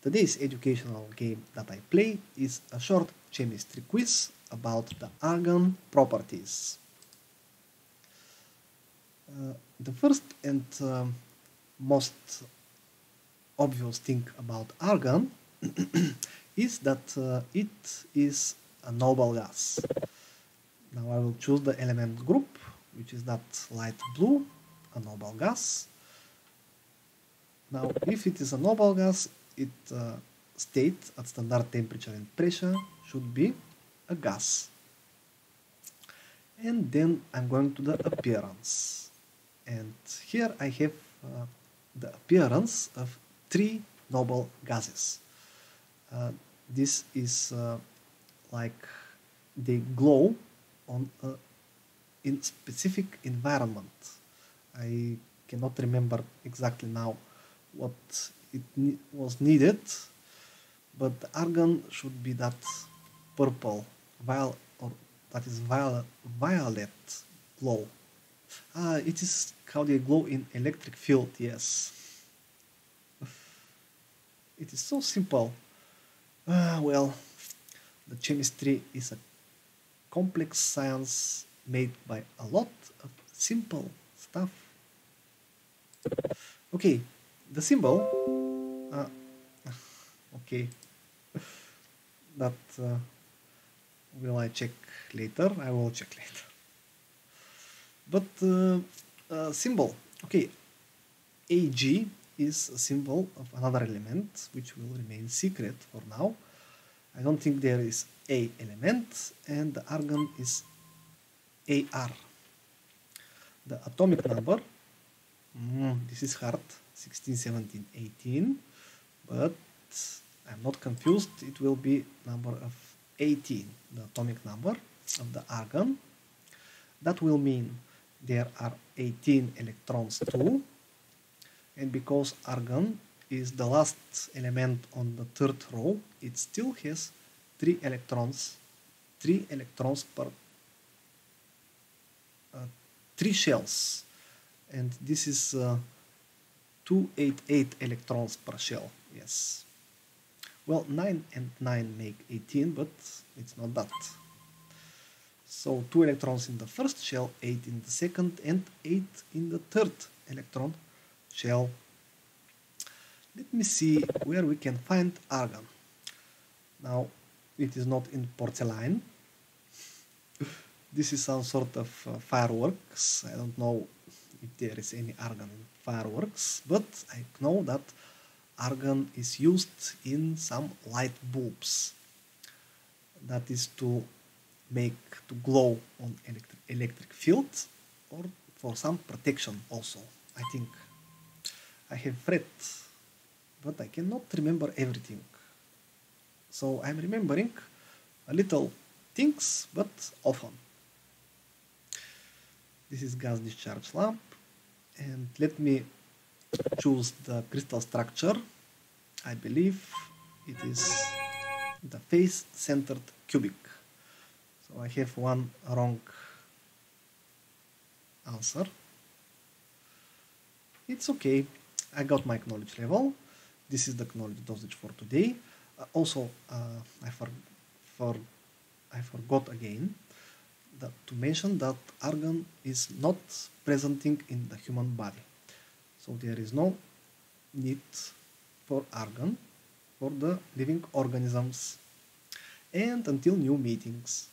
Today's educational game that I play is a short chemistry quiz about the argon properties. Uh, the first and uh, most obvious thing about argon is that uh, it is a noble gas. Now I will choose the element group, which is that light blue, a noble gas. Now, if it is a noble gas, it uh, state at standard temperature and pressure should be a gas. And then I'm going to the appearance. And here I have uh, the appearance of three noble gases. Uh, this is uh, like they glow on a in specific environment. I cannot remember exactly now what it ne was needed, but the argon should be that purple, violet, or that is violet, violet glow. Ah, it is called a glow in electric field, yes. It is so simple. Ah, well, the chemistry is a complex science made by a lot of simple stuff. Okay, the symbol, uh, okay, that uh, will I check later, I will check later. But uh, uh symbol, okay, AG is a symbol of another element which will remain secret for now. I don't think there is a element and the argon is AR. The atomic number, mm, this is hard, 16, 17, 18, but I'm not confused, it will be number of 18, the atomic number of the argon. That will mean there are 18 electrons too, and because argon is the last element on the third row, it still has 3 electrons, 3 electrons per uh, 3 shells, and this is uh, 288 electrons per shell, yes. Well, 9 and 9 make 18, but it's not that. So 2 electrons in the first shell, 8 in the second, and 8 in the third electron shell. Let me see where we can find argon. Now, it is not in porcelain. this is some sort of uh, fireworks. I don't know if there is any argon in fireworks, but I know that argon is used in some light bulbs. That is to make to glow on electric, electric field or for some protection also, I think. I have read, but I cannot remember everything. So I'm remembering a little things, but often. This is gas discharge lamp. And let me choose the crystal structure. I believe it is the face-centered cubic. So I have one wrong answer. It's okay. I got my knowledge level. This is the knowledge dosage for today. Uh, also, uh, I, for, for, I forgot again that, to mention that argon is not presenting in the human body. So there is no need for argon for the living organisms. And until new meetings.